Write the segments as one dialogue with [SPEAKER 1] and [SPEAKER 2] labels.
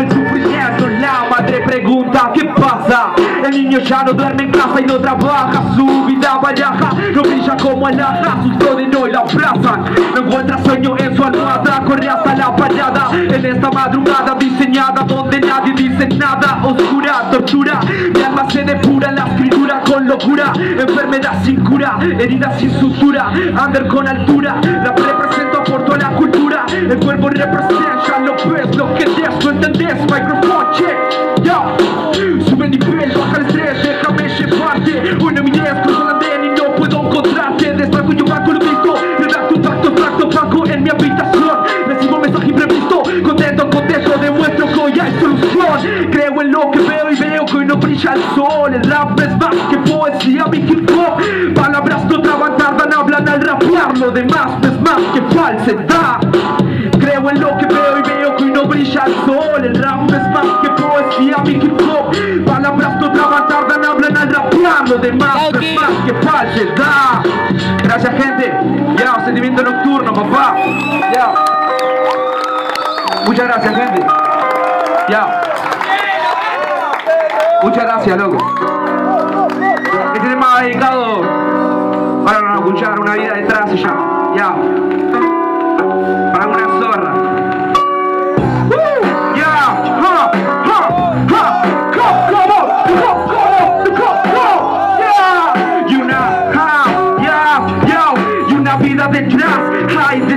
[SPEAKER 1] el sufrimiento La madre pregunta ¿qué pasa? El niño ya no duerme en casa y no trabaja Su vida baraja, no brilla como alhaja Sus dones no la abrazan No encuentra sueño en su almohada Corre hasta la parada En esta madrugada diseñada Donde nadie dice nada Oscura, tortura. Mi alma se depura La escritura con locura Enfermedad sin cura Herida sin sutura Under con altura. La represento cultura El cuerpo representa lo ves, lo que des, lo entendés Microphone check, ya Sube el nivel, baja el estrés Déjame llevarte. Una mirez, cruzo el andén y no puedo encontrarte. Destraigo yo bajo lo visto Redacto pacto, tracto paco en mi habitación. Recibo mensaje imprevisto Contento, contento, demuestro que hoy hay solución. Creo en lo que veo y veo que hoy no brilla el sol. El rap es más que poesía, mi hip hop. Palabras no traban, tardan, hablan al rapear Lo demás que falsedad Creo en lo que veo y veo que hoy no brilla el sol. El rap es más que poesía, mi hip hop. Palabras no traban, tardan, hablan al rapear Lo demás es más que falsedad. Gracias gente, ya, sentimiento nocturno papá. Ya. Muchas gracias gente. Ya. Muchas gracias loco. Este tema dedicado Para no escuchar una vida detrás se llama Para una come, come on, come, come, come, come, yeah. Yeah, detrás Ay, de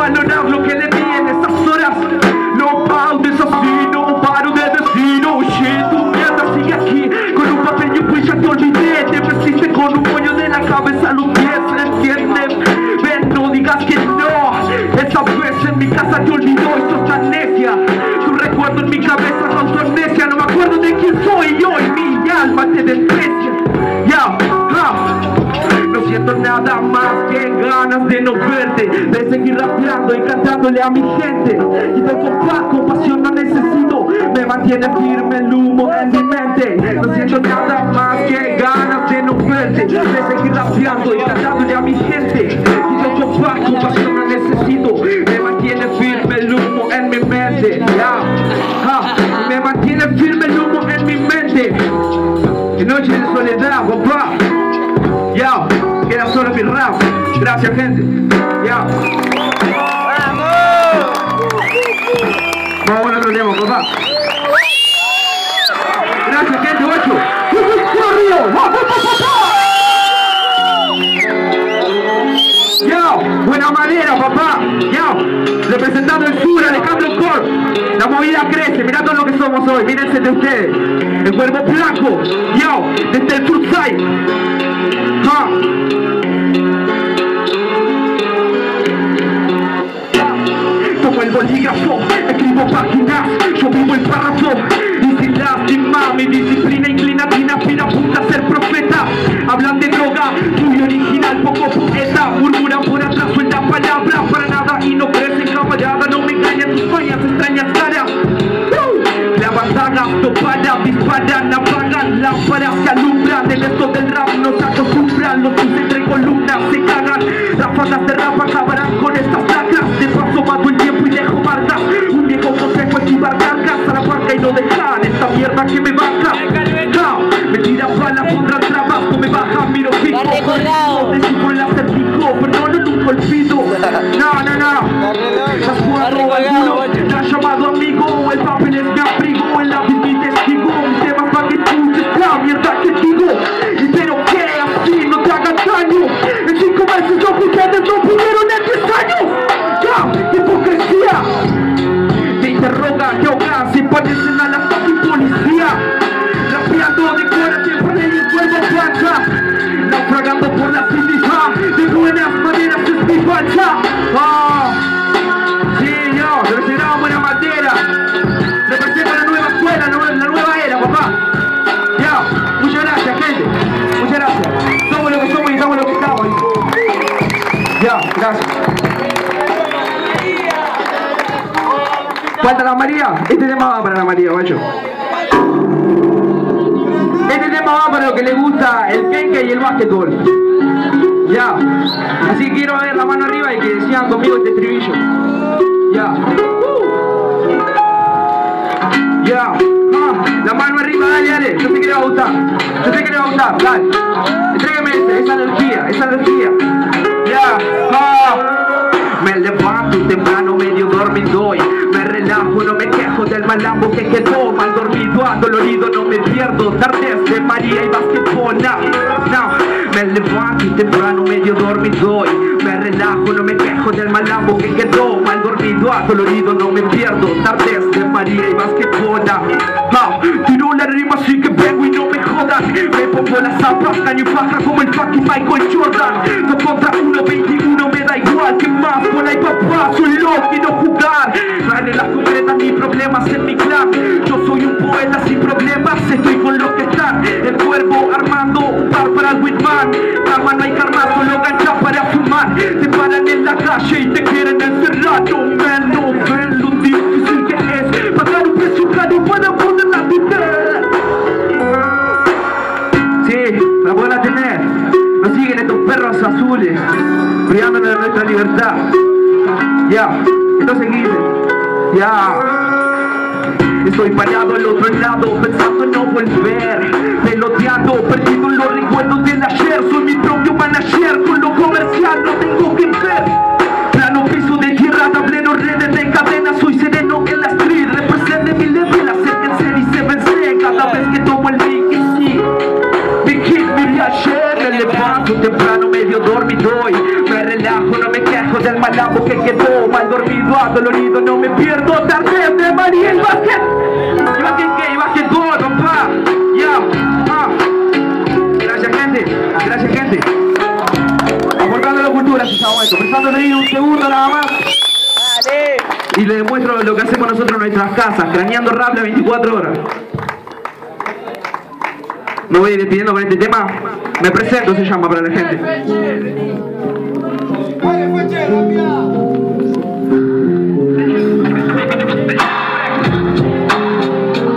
[SPEAKER 1] valorar lo que le di en esas horas. No paudes así, no paro de Oh shit, tu mierda sigue aquí Con un papel y un pues ya te olvidé Te vestiste con un moño de la cabeza a los pies ¿Entiendes? Ven, no digas que no. Esa vez en mi casa te olvidó Esto es amnesia Tu recuerdo en mi cabeza siento nada más que ganas de no verte De seguir rapeando y cantándole a mi gente. Y de compás, compasión no necesito Me mantiene firme el humo en mi mente. No siento nada más que ganas de no verte De seguir rapeando y cantándole a mi gente. Y de compás, compasión no necesito Me mantiene firme el humo en mi mente. Ja, Me mantiene firme el humo en mi mente. Noche de soledad, Gracias, gente. Ya. Vamos con otro tema, papá. Gracias, gente, ocho. Ya, buena manera, papá. Ya, representando el sur, Alejandro Corp. La movida crece, mirá todo lo que somos hoy. Mírense de ustedes. El cuerpo blanco. Ya, desde el sur side. polígrafo Escribo páginas, yo vivo el párrafo Intensidad sin mami, disciplina inclinatina Falta la María. Este tema va para la María. Este tema va para lo que le gusta el kenke y el básquetbol. Ya. Así que quiero ver la mano arriba y que decían conmigo este estribillo. Ya. Ya. Ah, la mano arriba, dale, dale. Yo sé que gustar. Yo sé que gustar. Dale. Entrégame ese, esa energía, esa energía. Ya. Ah. Me levanto temprano, medio dormido relajo, no me quejo del malambo que quedó. Mal dormido, adolorido, no me pierdo, tardes de María y basquetbol, no, no. Me levanto temprano, medio dormido. Y me relajo, no me quejo del malambo que quedó. Mal dormido, adolorido, no me pierdo, tardes de María y basquetbol, no. Tiro la rima así que vengo y no me jodan, me pongo las zapas, caño y paja como el fucking Michael Jordan, no contra 1.21 me da igual que más bola y papá, y no jugar. Dale las concretas ni problemas en mi clan. Yo soy un poeta perros azules, privándonos de nuestra libertad. Ya, entonces ¿qué dice? Ya. Estoy parado al otro lado, pensando en no volver Peloteando, perdido en los recuerdos del ayer Soy mi propio manager, con lo comercial no tengo que ver lo que hacemos nosotros en nuestras casas Craneando rap las 24 horas me voy despidiendo con este tema. Me presento, se llama para la gente.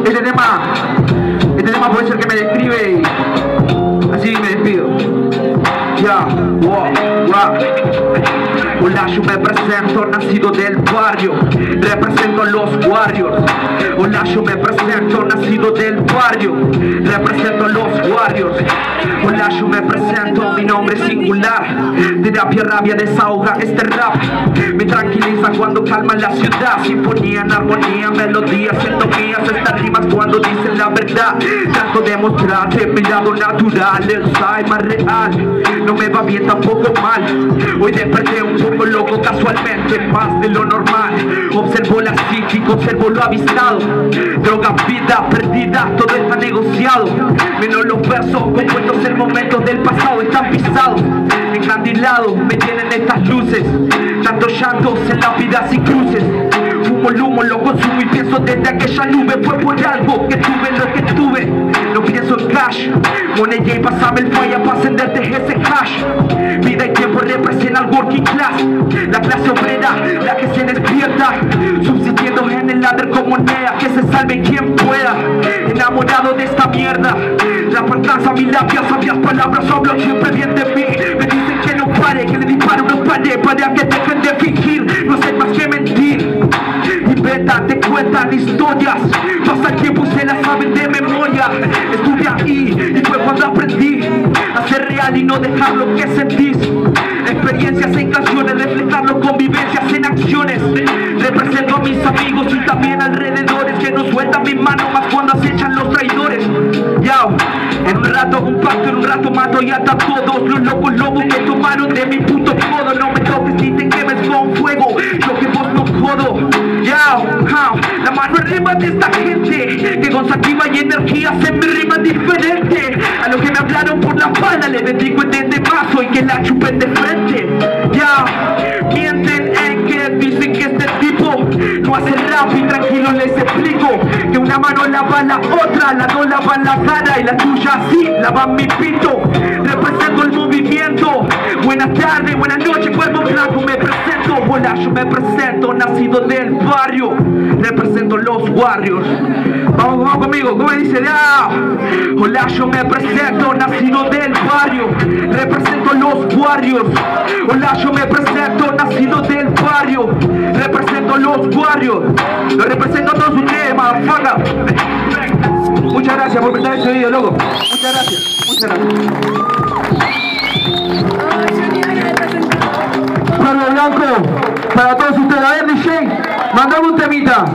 [SPEAKER 1] Este tema, este tema puede ser que me describe y así me despido. Ya, wow, wow. Hola, yo me presento, nacido del barrio, represento a los Warriors. Hola, yo me presento, nacido del barrio, represento a los Warriors. Hola, yo me presento, mi nombre es singular, terapia, rabia, desahoga este rap. Me tranquiliza cuando calma la ciudad, sinfonía en armonía, melodía, siento mías estas rimas cuando dicen la verdad. Trato de mostrarte mi lado natural, el más real. No me va bien tampoco mal, hoy desperté un poco loco casualmente, más de lo normal. Observo la psíquica, observo lo avistado. Droga, vida perdida, todo está negociado. Menos los versos compuestos en momentos del pasado están pisados. Encandilado, me tienen estas luces. Tanto llantos en lápidas y cruces. Humo, lo consumo y pienso desde aquella nube Fue por algo que tuve lo que tuve. No pienso en cash Monella y pasame el falla para encenderte ese hash. Vida y tiempo representan al working class La clase obrera, la que se despierta Subsistiendo en el ladder como Nea Que se salve quien pueda. Enamorado de esta mierda La pantaza, mi labia, sabias palabras Hablo siempre bien de mí. Me dicen que no pare, que le disparo, no pare Para que dejen de fingir, no sé Te cuentan historias Pasa el tiempo y se las saben de memoria. Estuve ahí y fue cuando aprendí A ser real y no dejar lo que sentís Experiencias en canciones, reflejarlo con vivencias en acciones. Represento a mis amigos y también alrededores Que no sueltan mi mano más cuando acechan los traidores. Yao, en un rato un pacto, en un rato mato y ata a todos Los locos lobos que tomaron de mi puto codo No me toques ni te quemes con fuego. Yo que vos no jodo La mano arriba de esta gente Que con sativa y energía se me rima diferente. A los que me hablaron por la espalda les bendigo en este vaso Y que la chupen de frente. Ya, mienten cómo hacer rap y tranquilo les explico Que una mano lava la otra, la dos lava la cara y la tuya sí lava mi pito. Represento el movimiento. Buenas tardes, buenas noches, cuerpo blanco me presento Hola, yo me presento, nacido del barrio Represento los Warriors Vamos, vamos conmigo, ¿cómo dice? Ya. Hola, yo me presento, nacido del barrio Represento los Warriors Hola, yo me presento, nacido del barrio Represento los Warriors Lo represento a todos ustedes, motherfucker. Muchas gracias por prestar este video, loco. Muchas gracias, muchas gracias Blanco, para todos ustedes, a ver DJ, mandame un temita